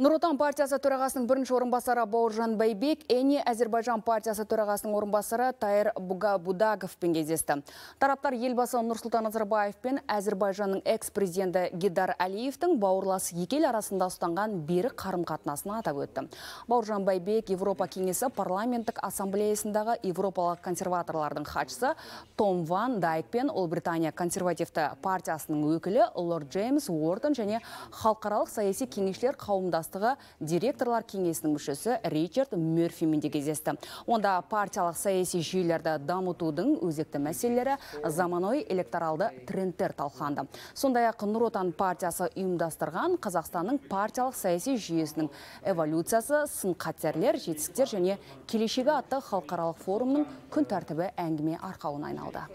Нұротан партиясы төрағасының бірінші орынбасары Бауыржан Байбек, Эни Әзербайжан партиясы төрағасының орынбасары Тайыр Будаговпен кездесті. Тараптар елбасы Нұрсұлтан Назарбаев пен Әзербайжанның экс-президенті Гидар Алиевтің бауырлас екел арасында ұстанған берік қарым-қатынасын атап өтті. Бауыржан Байбек Европа кеңесі парламенттік ассамблеясындағы европалық консерваторлардың хатшысы Том Ван Дайк пен Ұлыбритания консервативті партиясының өкілі Лорд Джеймс Уортон және халықаралық саяси кеңесшілер қауымдастығы директорлар кеңесінің мүшесі Ричард Мөрфимен де кездесті. Онда партиялық саяси жүйелерді дамытудың өзекті мәселелері заманауи электоралды трендтер талқыланды. Сондай-ақ Нұр Отан партиясы ұйымдастырған Қазақстанның партиялық саяси жүйесінің эволюциясы, сын қатерлер, жетістіктер және келешегі атты халықаралық форумның күн тәртібі әңгіме арқауына айналды.